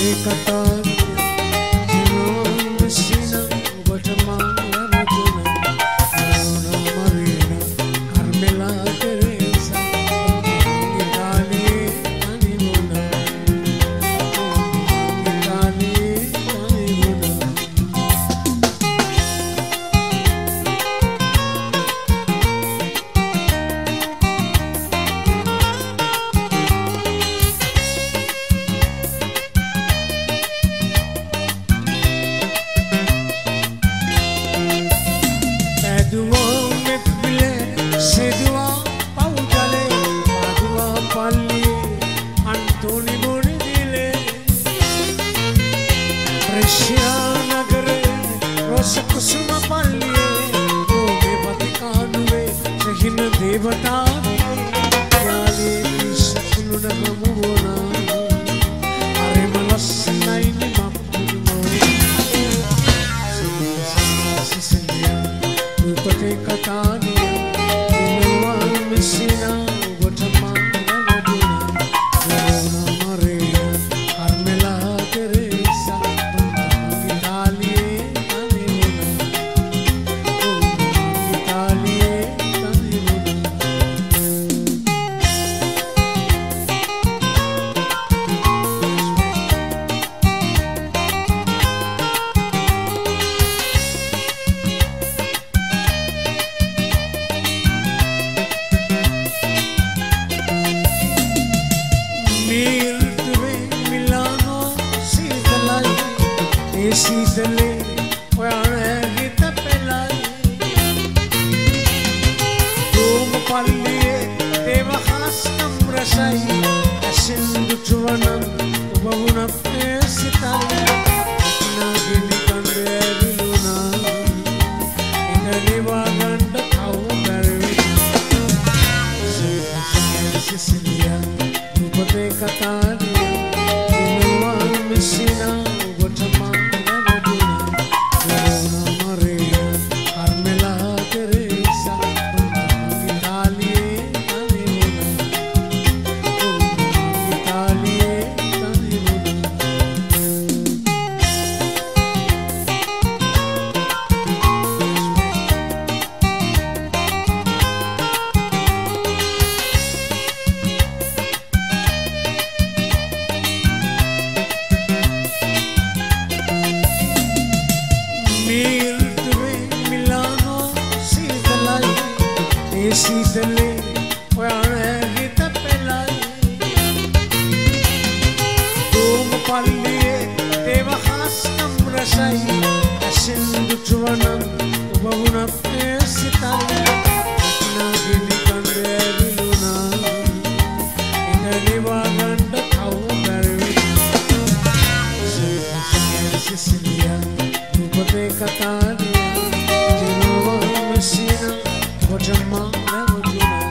ඒ කතාව රොස කුසුම පල්ලියේ ඕගේ පතිකානුවේ සහින දේවතාවේ යාලේ කිස් කුළුණ හමුවනා අරෙම ලස්සනයි නිමප්පුරුවෝ Rupate සීතලේ ඔයාන හිත පෙලයි රෝම පල්ලියේ දේවහස්කම් රසයි ඇසෙන් දුටුවනම් ඔබ වුණත් ඒ සිතයි නාගිනි කන්ද ඇවිලුණා ඉඳ නිවා ගන්න කවුරු බැරි Sicilia, Rupate Catania, Inuan Messina, ඒ සීතලේ ඔයාන හිත පෙළයි තෝම පල්ලියේ දේවහස්කම් රසයි ඇසෙන් දුටුවනම් ඔබ වුණත් ඒ සිතයි නගිනි කඳ ඇවිලුණා ඉඳනිවා ගණ්ඩ කවු බැරවි සිසිල That was, you know.